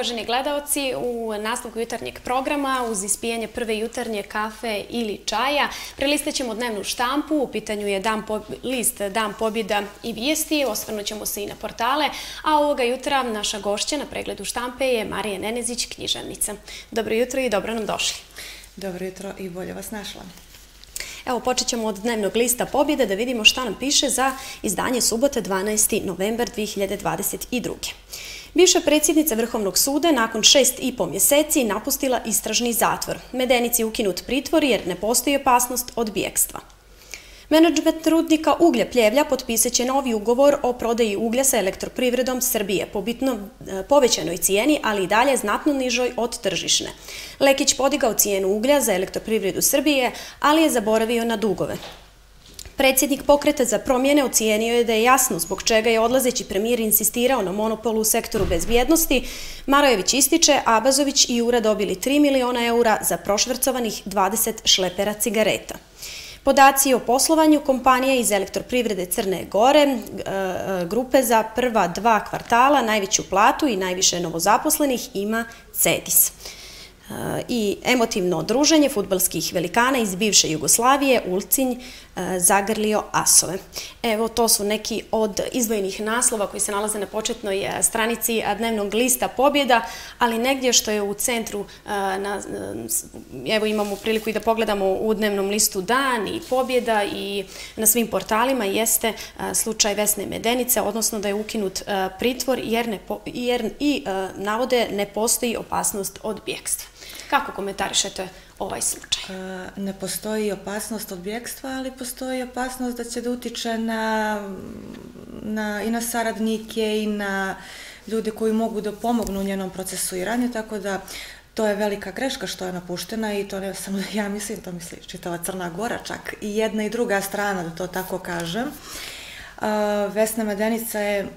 Uvaženi gledalci, u nastavku jutarnjeg programa uz ispijanje prve jutarnje kafe ili čaja prelistat ćemo dnevnu štampu. U pitanju je list Dan pobjeda i vijesti. Osvrnut ćemo se i na portale. A ovoga jutra naša gošća na pregledu štampe je Marija Nenezić, književnica. Dobro jutro i dobro nam došli. Dobro jutro i bolje vas našla. Evo, počet ćemo od dnevnog lista pobjede da vidimo šta nam piše za izdanje subote 12. novembar 2022. Bivša predsjednica Vrhovnog suda nakon šest i po mjeseci napustila istražni zatvor. Medenici ukinut pritvor jer ne postoji opasnost od bijekstva. Menadžment rudnika Uglja Pljevlja potpisat će novi ugovor o prodaji uglja sa elektroprivredom Srbije po bitno e, povećanoj cijeni, ali i dalje znatno nižoj od tržišne. Lekić podigao cijenu uglja za elektroprivredu Srbije, ali je zaboravio na dugove. Predsjednik pokreta za promjene ocijenio je da je jasno zbog čega je odlazeći premijer insistirao na monopolu u sektoru bezbjednosti. Marojević ističe, Abazović i Ura dobili 3 miliona eura za prošvrcovanih 20 šlepera cigareta. Podaci o poslovanju kompanije iz elektroprivrede Crne Gore, e, e, grupe za prva dva kvartala, najveću platu i najviše novozaposlenih ima CEDIS i emotivno druženje futbalskih velikana iz bivše Jugoslavije, Ulcinj, e, zagrlio Asove. Evo, to su neki od izvojenih naslova koji se nalaze na početnoj e, stranici e, dnevnog lista pobjeda, ali negdje što je u centru, na, evo imamo priliku i da pogledamo u dnevnom listu dan i pobjeda i na svim portalima jeste slučaj Vesne Medenice, odnosno da je ukinut pritvor jer i navode ne postoji opasnost od bjekstva. Kako komentarišete ovaj slučaj? Pa, ne postoji opasnost od bjekstva, ali postoji opasnost da će da utiče na, na, i na saradnike i na ljude koji mogu da pomognu u njenom procesuiranju, tako da to je velika greška što je napuštena i to ne samo da ja mislim, to misli čitava Crna Gora, čak i jedna i druga strana, da to tako kažem. Uh, Vesna Medenica je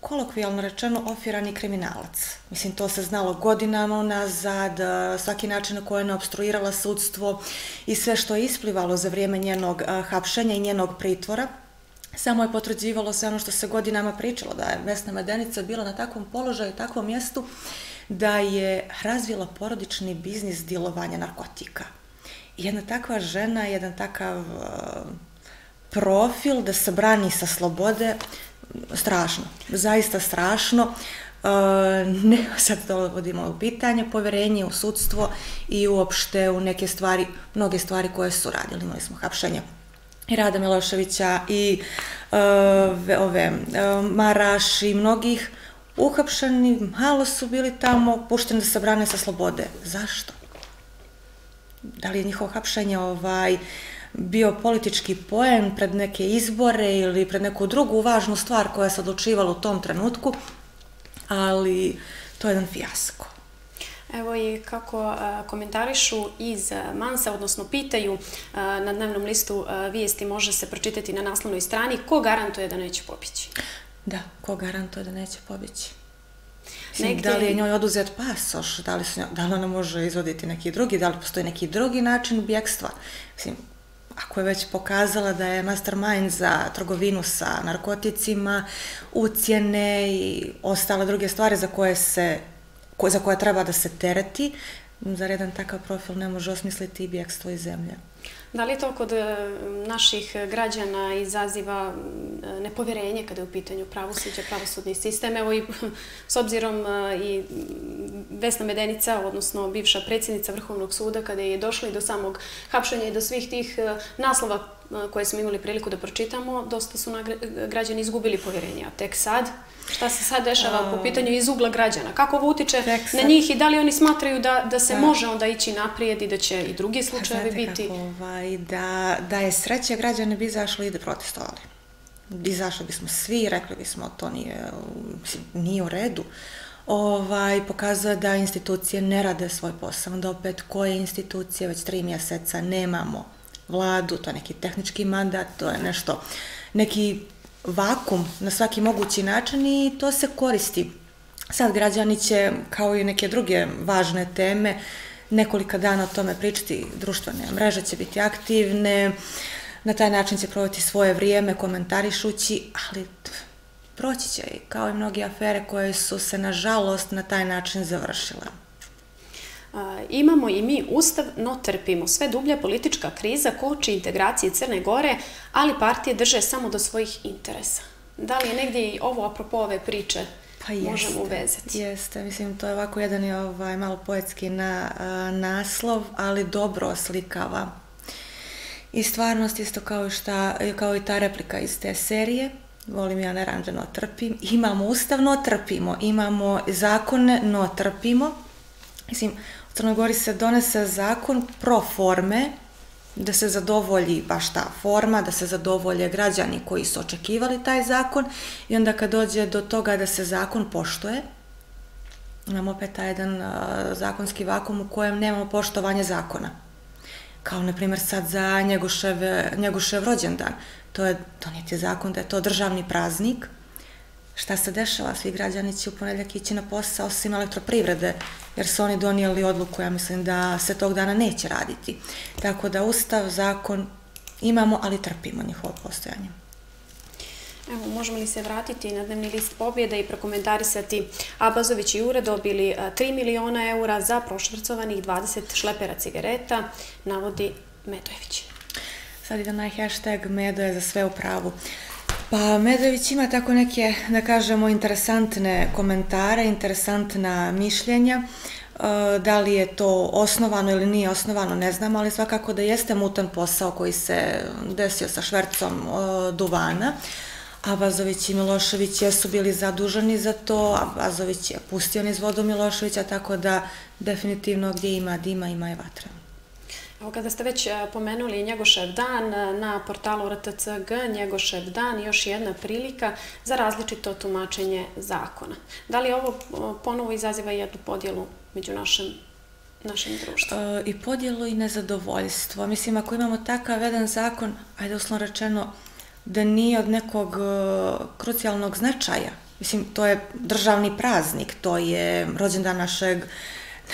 kolokvijalno rečeno ofirani kriminalac. Mislim, to se znalo godinama unazad, e, svaki način na koje je obstruirala sudstvo i sve što je isplivalo za vrijeme njenog e, hapšenja i njenog pritvora, samo je potvrđivalo sve ono što se godinama pričalo, da je Vesna Medenica bila na takvom položaju, takvom mjestu, da je razvila porodični biznis dilovanja narkotika. Jedna takva žena, jedan takav e, profil da se brani sa slobode, strašno, zaista strašno. E, ne, sad to vodimo u pitanje, poverenje u sudstvo i uopšte u neke stvari, mnoge stvari koje su radili. Imali smo hapšenje i Rada Miloševića i e, ove e, Maraš i mnogih uhapšeni, malo su bili tamo, pušteni da se brane sa slobode. Zašto? Da li je njihovo hapšenje ovaj, uh, bio politički poen pred neke izbore ili pred neku drugu važnu stvar koja se odlučivala u tom trenutku, ali to je jedan fijasko. Evo i kako komentarišu iz Mansa, odnosno pitaju na dnevnom listu vijesti može se pročitati na naslovnoj strani, ko garantuje da neće pobići? Da, ko garantuje da neće pobići? Negdje... Da li je njoj oduzet pasoš, da li, su, da li ona može izvoditi neki drugi, da li postoji neki drugi način bjekstva? Mislim, ako je već pokazala da je mastermind za trgovinu sa narkoticima, ucijene i ostale druge stvari za koje se za koje treba da se tereti, za jedan takav profil ne može osmisliti i bjekstvo iz zemlje. Da li to kod e, naših građana izaziva e, nepovjerenje kada je u pitanju pravosuđa, pravosudni sistem? Evo i s obzirom e, i Vesna Medenica, odnosno bivša predsjednica Vrhovnog suda, kada je došla do samog hapšenja i do svih tih naslova koje smo imali priliku da pročitamo, dosta su građani izgubili povjerenje. A tek sad, šta se sad dešava po pitanju iz ugla građana? Kako ovo utiče na njih i da li oni smatraju da, da se može onda ići naprijed i da će i drugi slučajevi biti? Kako, ovaj, da, da je sreće građane bi izašli i da protestovali. Izašli bismo svi, rekli bismo to nije, nije u redu. Ovaj, pokazuje da institucije ne rade svoj posao, da opet koje institucije već tri mjeseca nemamo vladu, to je neki tehnički mandat, to je nešto, neki vakum na svaki mogući način i to se koristi. Sad građani će, kao i neke druge važne teme, nekolika dana o tome pričati, društvene mreže će biti aktivne, na taj način će provati svoje vrijeme komentarišući, ali proći će i kao i mnogi afere koje su se nažalost na taj način završile. Imamo i mi ustav, no trpimo. Sve dublja politička kriza koči integracije Crne Gore, ali partije drže samo do svojih interesa. Da li je negdje i ovo apropo ove priče pa jeste, možemo uvezati? Jeste, mislim to je ovako jedan ovaj, malo poetski na, naslov, ali dobro oslikava. I stvarnost isto kao, šta, kao i ta replika iz te serije, volim ja naranđeno trpim, imamo ustav, no trpimo, imamo zakone, no trpimo. Mislim, Crnogori Gori se donese zakon pro forme, da se zadovolji baš ta forma, da se zadovolje građani koji su očekivali taj zakon i onda kad dođe do toga da se zakon poštuje, imamo opet taj jedan a, zakonski vakum u kojem nemamo poštovanje zakona. Kao, na primjer, sad za Njegušev, Njegušev rođendan. To je, to nije zakon da je to državni praznik, šta se dešava, svi građani će u ponedljak ići na posao osim elektroprivrede, jer su oni donijeli odluku, ja mislim da se tog dana neće raditi. Tako da ustav, zakon imamo, ali trpimo njihovo postojanje. Evo, možemo li se vratiti na dnevni list pobjede i prokomentarisati Abazović i Ure dobili 3 miliona eura za prošvrcovanih 20 šlepera cigareta, navodi Medojević. Sad ide onaj hashtag Medo je za sve u pravu. Pa Medović ima tako neke, da kažemo, interesantne komentare, interesantna mišljenja. E, da li je to osnovano ili nije osnovano, ne znamo, ali svakako da jeste mutan posao koji se desio sa švercom e, duvana. Abazović i Milošević jesu bili zaduženi za to, Abazović je pustio niz vodu Miloševića, tako da definitivno gdje ima dima, ima i vatra. Evo kada ste već e, pomenuli Njegošev dan e, na portalu RTCG, Njegošev dan, još jedna prilika za različito tumačenje zakona. Da li ovo e, ponovo izaziva jednu podjelu među našem našem društvu? E, I podjelu i nezadovoljstvo. Mislim, ako imamo takav jedan zakon, ajde uslovno rečeno, da nije od nekog krucijalnog značaja. Mislim, to je državni praznik, to je rođendan našeg uh,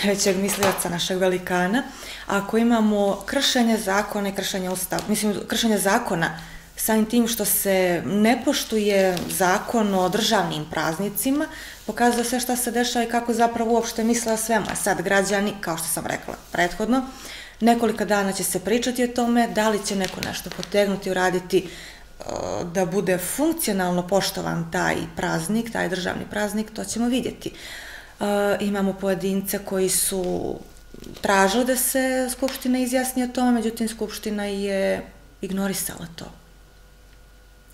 najvećeg mislioca našeg velikana, ako imamo kršenje zakona i kršenje ustava, mislim, kršenje zakona, samim tim što se ne poštuje zakon o državnim praznicima, pokazuje sve šta se dešava i kako zapravo uopšte misle o svemu. E sad građani, kao što sam rekla prethodno, nekoliko dana će se pričati o tome, da li će neko nešto potegnuti, uraditi e, da bude funkcionalno poštovan taj praznik, taj državni praznik, to ćemo vidjeti. Uh, imamo pojedince koji su tražili da se Skupština izjasni o tome, međutim Skupština je ignorisala to.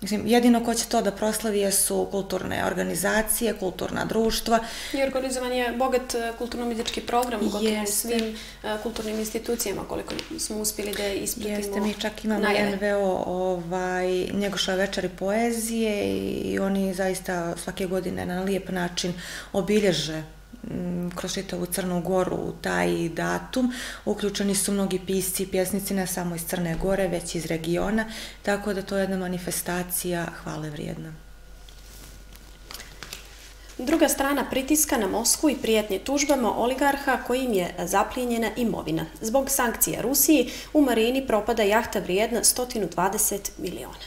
Mislim, jedino ko će to da proslavi su kulturne organizacije, kulturna društva. I organizovan je bogat e, kulturno-medički program u gotovo svim e, kulturnim institucijama koliko smo uspjeli da ispratimo Jeste, mi čak imamo najave. NVO ovaj, Njegoša večeri poezije i oni zaista svake godine na lijep način obilježe kroz čitavu Crnu Goru u taj datum. Uključeni su mnogi pisci i pjesnici ne samo iz Crne Gore, već iz regiona, tako da to je jedna manifestacija hvale vrijedna. Druga strana pritiska na Moskvu i prijetnje tužbama oligarha kojim je zapljenjena imovina. Zbog sankcija Rusiji u Marini propada jahta vrijedna 120 miliona.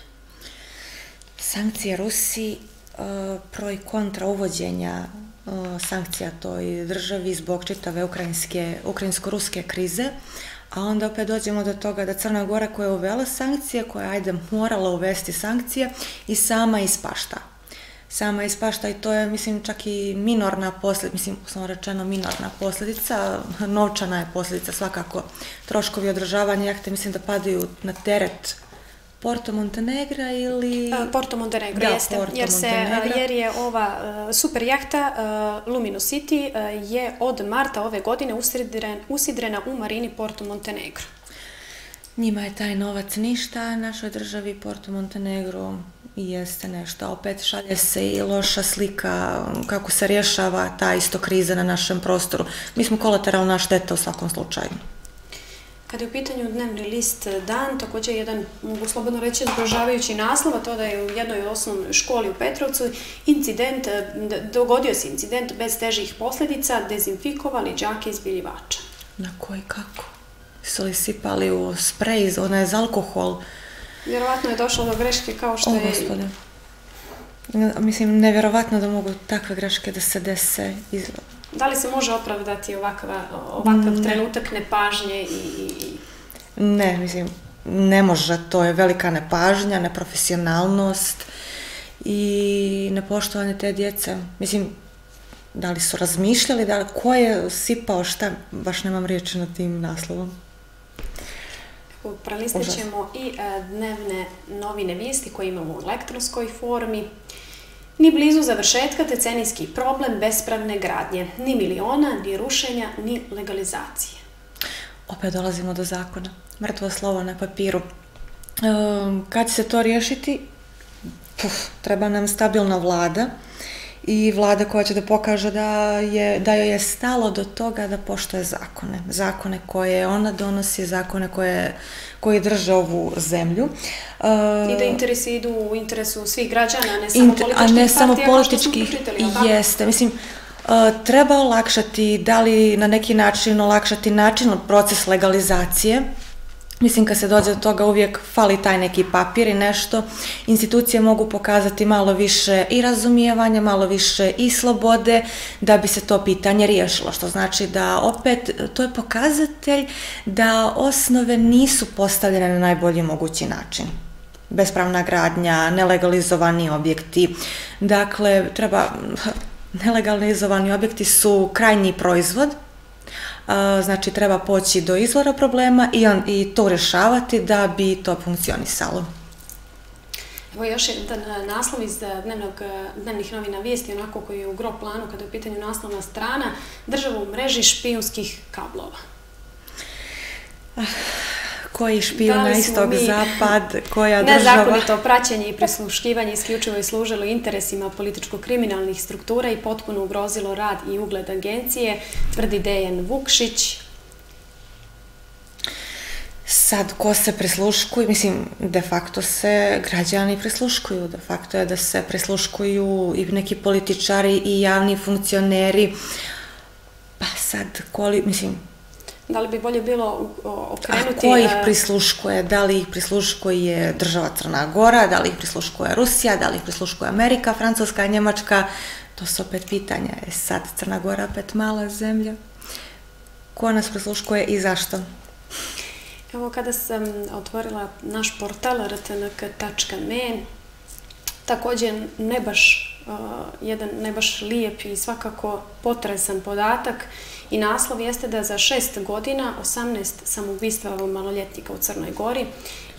Sankcije Rusiji, uh, proj kontra uvođenja sankcija toj državi zbog čitave ukrajinske, ukrajinsko-ruske krize, a onda opet dođemo do toga da Crna Gora koja je uvela sankcije, koja je ajde morala uvesti sankcije i sama ispašta. Sama ispašta i to je, mislim, čak i minorna posljedica, mislim, sam rečeno minorna posljedica, novčana je posljedica svakako troškovi održavanja jahte, mislim da padaju na teret Porto Montenegra ili... Porto Montenegro, da, jeste. Porto jer, se, jer je ova super jahta Lumino City je od marta ove godine usidrena, usidrena u marini Porto Montenegro. Njima je taj novac ništa, našoj državi Porto Montenegro jeste nešto. Opet šalje se i loša slika kako se rješava ta isto kriza na našem prostoru. Mi smo kolateralna šteta u svakom slučaju. Kada je u pitanju dnevni list Dan, također je jedan, mogu slobodno reći, zgrožavajući naslov, a to da je u jednoj osnovnoj školi u Petrovcu incident, dogodio se incident bez težih posljedica, dezinfikovali džake iz biljivača. Na koji kako? Su li sipali u sprej, onaj za alkohol? Vjerovatno je došlo do greške kao što o, je... Gospode. Mislim, nevjerovatno da mogu takve greške da se dese. Da li se može opravdati ovakva, ovakav ne. trenutak nepažnje i. Ne, mislim, ne može. To je velika nepažnja, neprofesionalnost i nepoštovanje te djece. Mislim, da li su razmišljali, da li, ko je sipao šta, baš nemam riječi na tim naslovom. Prelistit ćemo i e, dnevne novine vijesti koje imamo u elektronskoj formi. Ni blizu završetka decenijski problem bespravne gradnje. Ni miliona, ni rušenja, ni legalizacije. Opet dolazimo do zakona. Mrtvo slovo na papiru. E, kad će se to riješiti? Puf, treba nam stabilna vlada i vlada koja će da pokaže da, je, da joj je stalo do toga da poštoje zakone. Zakone koje ona donosi, zakone koje, koji drže ovu zemlju. Uh, I da interesi idu u interesu svih građana, a ne samo Inter, političkih a ne samo političkih, jeste. Mislim, uh, treba olakšati, da li na neki način olakšati način proces legalizacije, Mislim, kad se dođe do toga, uvijek fali taj neki papir i nešto. Institucije mogu pokazati malo više i razumijevanja, malo više i slobode, da bi se to pitanje riješilo. Što znači da opet, to je pokazatelj da osnove nisu postavljene na najbolji mogući način. Bespravna gradnja, nelegalizovani objekti. Dakle, treba, nelegalizovani objekti su krajnji proizvod, znači treba poći do izvora problema i, on, i to rješavati da bi to funkcionisalo. Evo još jedan naslov iz dnevnog, dnevnih novina vijesti, onako koji je u gro planu kada je u pitanju naslovna strana, država u mreži špijunskih kablova. Koji špijun na istog mi... zapad, koja država... Nezakonito praćenje i presluškivanje isključivo je služilo interesima političko-kriminalnih struktura i potpuno ugrozilo rad i ugled agencije, tvrdi Dejan Vukšić. Sad, ko se presluškuju, mislim, de facto se građani presluškuju, de facto je da se presluškuju i neki političari i javni funkcioneri, pa sad, koli, mislim, Da li bi bolje bilo okrenuti... A ko ih e, prisluškuje? Da li ih prisluškuje država Crna Gora, da li ih prisluškuje Rusija, da li ih prisluškuje Amerika, Francuska, Njemačka? To su opet pitanja. Je sad Crna Gora opet mala zemlja? Ko nas prisluškuje i zašto? Evo kada sam otvorila naš portal rtnk.me, također ne baš uh, jedan ne baš lijep i svakako potresan podatak i naslov jeste da za šest godina 18 samoubistva maloljetnika u Crnoj Gori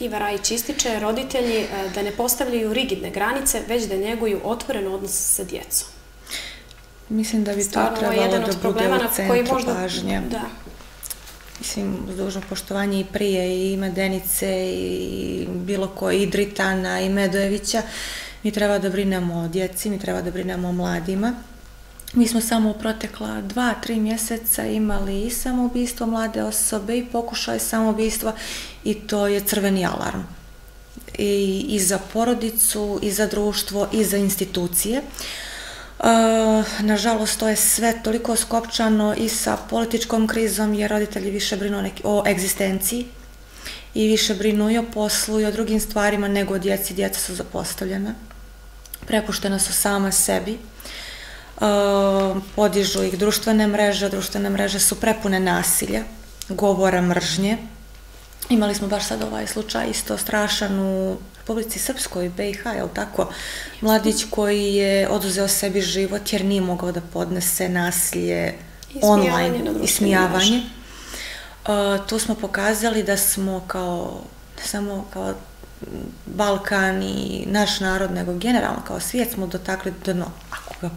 Iva Rajić ističe roditelji uh, da ne postavljaju rigidne granice, već da njeguju otvoren odnos sa djecom. Mislim da bi Stvarno, to trebalo jedan da bude u centru možda, pažnje. Da. Mislim, uz dužno poštovanje i prije i Medenice i bilo koji, i Dritana i Medojevića, mi treba da brinemo o djeci, mi treba da brinemo o mladima. Mi smo samo u protekla dva, tri mjeseca imali i samoubistvo mlade osobe i pokušaj samoubistva i to je crveni alarm. I, I za porodicu, i za društvo, i za institucije. Uh, nažalost, to je sve toliko skopčano i sa političkom krizom, jer roditelji više brinu o, neki, o egzistenciji i više brinu i o poslu i o drugim stvarima nego o djeci. Djeca su zapostavljena prepuštena su sama sebi, uh, podižu ih društvene mreže, društvene mreže su prepune nasilja, govora mržnje. Imali smo baš sad ovaj slučaj isto strašan u Republici Srpskoj, BiH, je li tako? Mladić koji je oduzeo sebi život jer nije mogao da podnese nasilje online, ismijavanje. Uh, tu smo pokazali da smo kao, ne samo kao Balkan i naš narod, nego generalno kao svijet smo dotakli dno, ako, ga,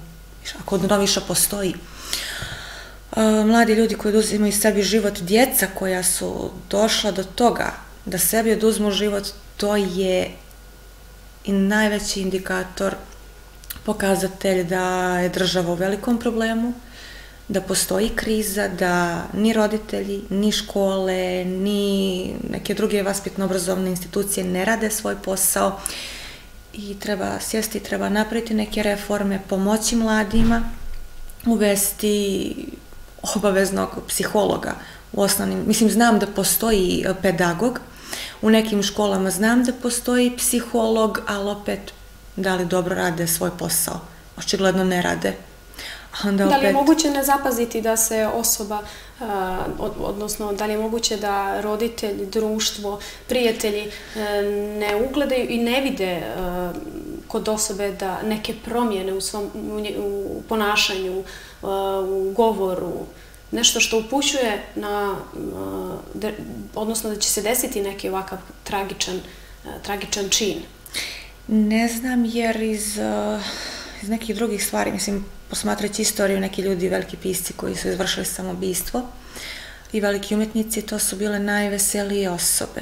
ako dno više postoji. E, mladi ljudi koji oduzimaju sebi život, djeca koja su došla do toga da sebi oduzmu život, to je i najveći indikator, pokazatelj da je država u velikom problemu, da postoji kriza, da ni roditelji, ni škole, ni neke druge vaspitno-obrazovne institucije ne rade svoj posao i treba sjesti, treba napraviti neke reforme, pomoći mladima, uvesti obaveznog psihologa u osnovnim, mislim, znam da postoji e, pedagog, u nekim školama znam da postoji psiholog, ali opet da li dobro rade svoj posao. Očigledno ne rade. Onda opet... Da li je moguće ne zapaziti da se osoba, odnosno da li je moguće da roditelj, društvo, prijatelji ne ugledaju i ne vide kod osobe da neke promjene u svom u ponašanju, u govoru, nešto što upućuje na, odnosno da će se desiti neki ovakav tragičan, tragičan čin? Ne znam jer iz, iz nekih drugih stvari, mislim, posmatrajući istoriju, neki ljudi, veliki pisci koji su izvršili samobistvo i veliki umjetnici, to su bile najveselije osobe.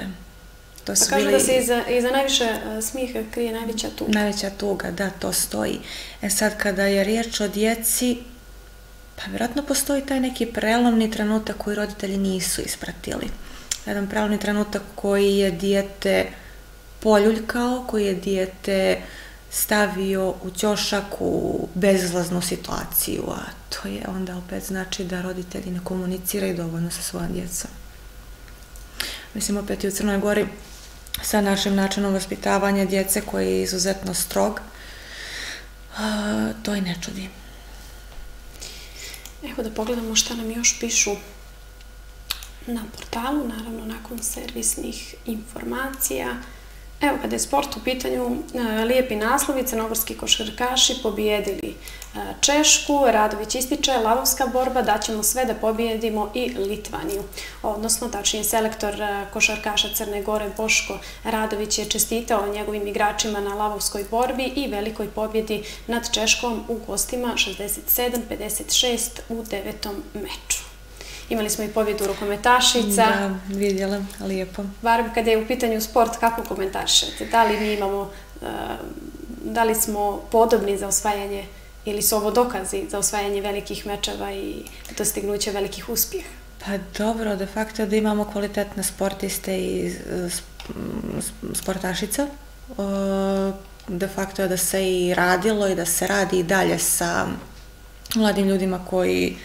To su pa kažu bili... da se iza, iza najviše uh, smijeha krije najveća tuga. Najveća tuga, da, to stoji. E sad, kada je riječ o djeci, pa vjerojatno postoji taj neki prelomni trenutak koji roditelji nisu ispratili. Jedan prelomni trenutak koji je dijete poljuljkao, koji je dijete uh, stavio u ćošak u bezlaznu situaciju, a to je onda opet znači da roditelji ne komuniciraju dovoljno sa svojom djecom. Mislim, opet i u Crnoj Gori sa našim načinom vaspitavanja djece koji je izuzetno strog, to i ne čudi. Evo da pogledamo šta nam još pišu na portalu, naravno nakon servisnih informacija. Evo, kada je sport u pitanju, e, lijepi naslovi, crnogorski košarkaši pobijedili e, Češku, Radović ističe, lavovska borba, daćemo sve da pobijedimo i Litvaniju. Odnosno, tačnije, selektor e, košarkaša Crne Gore Boško Radović je čestitao njegovim igračima na lavovskoj borbi i velikoj pobjedi nad Češkom u gostima 67-56 u devetom meču. Imali smo i pobjedu rukometašica. Da, vidjela, lijepo. Barb, kada je u pitanju sport, kako komentarišete? Da li mi imamo, eh, da li smo podobni za osvajanje ili su ovo dokazi za osvajanje velikih mečeva i dostignuće velikih uspjeha? Pa dobro, de facto da imamo kvalitetne sportiste i sportašica. De facto je da se i radilo i da se radi i dalje sa mladim ljudima koji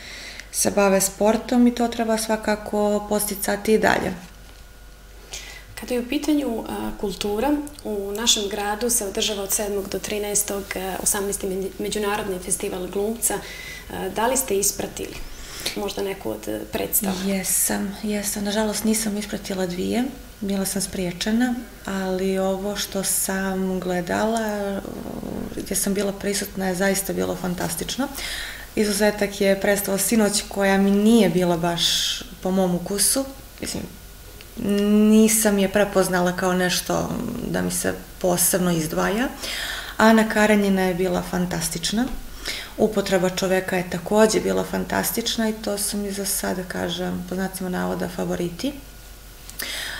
se bave sportom i to treba svakako posticati i dalje. Kada je u pitanju a, kultura, u našem gradu se održava od 7. do 13. 18. Međunarodni festival glumca. A, da li ste ispratili možda neku od predstava? Jesam, jesam. Nažalost nisam ispratila dvije, bila sam spriječena, ali ovo što sam gledala, gdje sam bila prisutna je zaista bilo fantastično. Izuzetak je predstava Sinoć koja mi nije bila baš po mom ukusu. Mislim, nisam je prepoznala kao nešto da mi se posebno izdvaja. Ana Karenjina je bila fantastična. Upotreba čoveka je takođe bila fantastična i to su mi za sada, kažem, po znacima navoda, favoriti.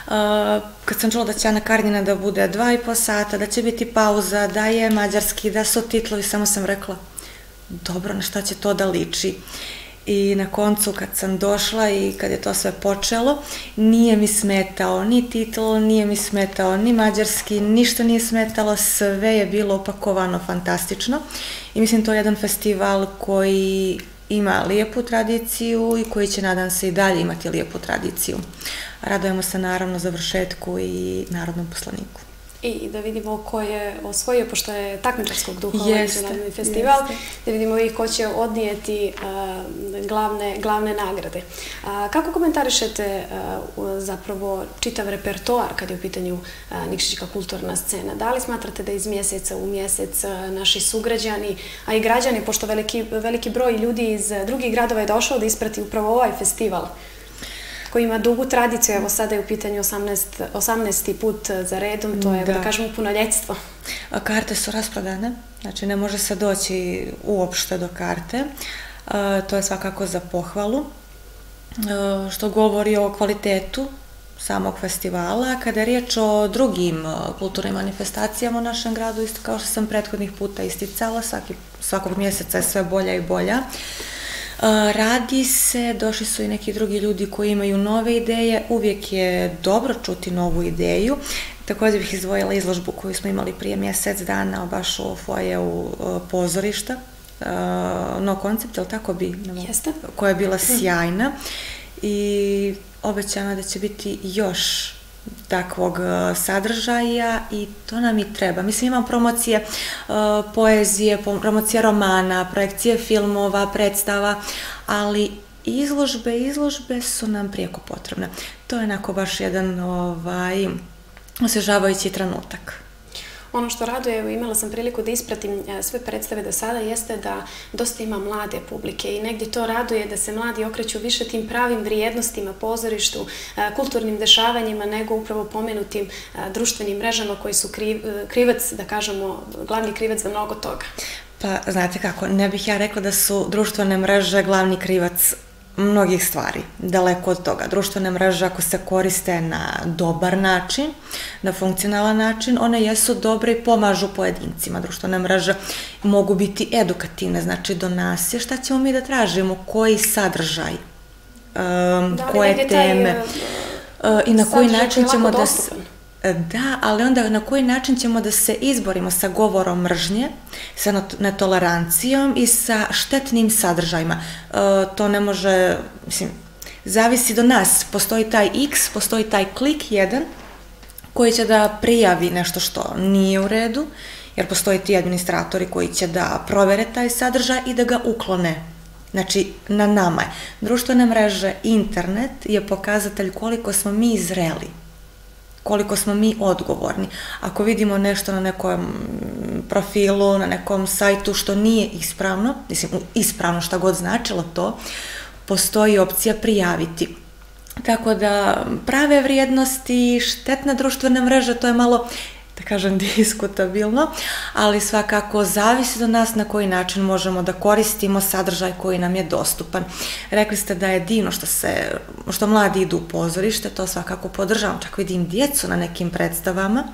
Uh, kad sam čula da će Ana Karnjina da bude dva i po sata, da će biti pauza, da je mađarski, da su titlovi, samo sam rekla, dobro, na šta će to da liči. I na koncu kad sam došla i kad je to sve počelo, nije mi smetao ni titl, nije mi smetao ni mađarski, ništa nije smetalo, sve je bilo opakovano fantastično. I mislim to je jedan festival koji ima lijepu tradiciju i koji će nadam se i dalje imati lijepu tradiciju. Radujemo se naravno završetku i narodnom poslaniku i da vidimo ko je osvojio, pošto je takmičarskog duha ovaj međunarodni festival, jeste. da vidimo i ko će odnijeti uh, glavne, glavne nagrade. Uh, kako komentarišete uh, zapravo čitav repertoar kad je u pitanju Nikšićka kulturna scena? Da li smatrate da iz mjeseca u mjesec naši sugrađani, a i građani, pošto veliki, veliki broj ljudi iz drugih gradova je došao da isprati upravo ovaj festival, koji ima dugu tradiciju, evo sada je u pitanju 18, 18. put za redom, to je, da, da kažemo, punoljetstvo. A karte su rasprodane, znači ne može se doći uopšte do karte, a, to je svakako za pohvalu, a, što govori o kvalitetu samog festivala. Kada je riječ o drugim kulturnim manifestacijama u našem gradu, isto kao što sam prethodnih puta isticala, svaki, svakog mjeseca je sve bolja i bolja. Radi se, došli su i neki drugi ljudi koji imaju nove ideje, uvijek je dobro čuti novu ideju. Također bih izdvojila izložbu koju smo imali prije mjesec dana baš u foje u pozorišta, no koncept, ali tako bi, Jeste. koja je bila mhm. sjajna i obećana da će biti još takvog e, sadržaja i to nam i treba. Mislim, imam promocije e, poezije, promocije romana, projekcije filmova, predstava, ali izložbe, izložbe su nam prijeko potrebne. To je onako baš jedan ovaj, osježavajući trenutak. Ono što raduje, imala sam priliku da ispratim e, sve predstave do sada, jeste da dosta ima mlade publike i negdje to raduje da se mladi okreću više tim pravim vrijednostima, pozorištu, e, kulturnim dešavanjima, nego upravo pomenutim e, društvenim mrežama koji su krivac, da kažemo, glavni krivac za mnogo toga. Pa, znate kako, ne bih ja rekla da su društvene mreže glavni krivac mnogih stvari, daleko od toga. Društvene mreže, ako se koriste na dobar način, na funkcionalan način, one jesu dobre i pomažu pojedincima. Društvene mreže mogu biti edukativne, znači do nas je. Šta ćemo mi da tražimo, koji sadržaj, um, koje teme? uh, i na koji način ćemo da se... Da, ali onda na koji način ćemo da se izborimo sa govorom mržnje, sa netolerancijom i sa štetnim sadržajima. E, to ne može, mislim, zavisi do nas. Postoji taj x, postoji taj klik jedan koji će da prijavi nešto što nije u redu, jer postoji ti administratori koji će da provere taj sadržaj i da ga uklone. Znači, na nama je. Društvene mreže, internet je pokazatelj koliko smo mi zreli koliko smo mi odgovorni. Ako vidimo nešto na nekom profilu, na nekom sajtu što nije ispravno, mislim, ispravno šta god značilo to, postoji opcija prijaviti. Tako da prave vrijednosti, štetna društvena mreža, to je malo da kažem, diskutabilno, ali svakako zavisi do nas na koji način možemo da koristimo sadržaj koji nam je dostupan. Rekli ste da je divno što, se, što mladi idu u pozorište, to svakako podržavam, čak vidim djecu na nekim predstavama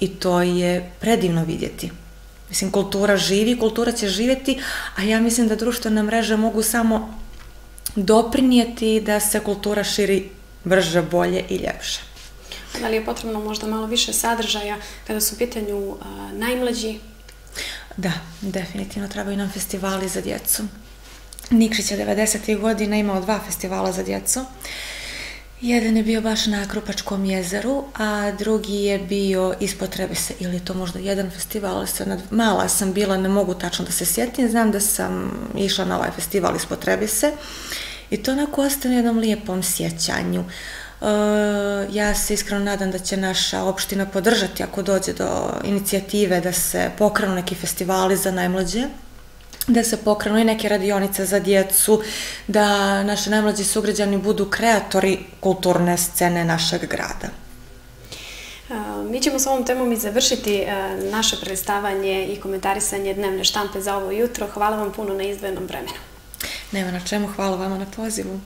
i to je predivno vidjeti. Mislim, kultura živi, kultura će živjeti, a ja mislim da društvene mreže mogu samo doprinijeti da se kultura širi brže, bolje i ljepše. Da li je potrebno možda malo više sadržaja kada su u pitanju najmlađi? Da, definitivno trebaju nam festivali za djecu. Nikšić je 90. godina imao dva festivala za djecu. Jedan je bio baš na Krupačkom jezeru, a drugi je bio ispod Trebese, ili to možda jedan festival, mala sam bila, ne mogu tačno da se sjetim, znam da sam išla na ovaj festival ispod Trebese i to onako ostane jednom lijepom sjećanju. Uh, ja se iskreno nadam da će naša opština podržati ako dođe do inicijative da se pokrenu neki festivali za najmlađe, da se pokrenu i neke radionice za djecu, da naše najmlađi sugrađani budu kreatori kulturne scene našeg grada. Eh, mi ćemo s ovom temom i završiti eh, naše predstavanje i komentarisanje dnevne štampe za ovo jutro. Hvala vam puno na izdvojenom vremenu. Nema na čemu, hvala vama na pozivu.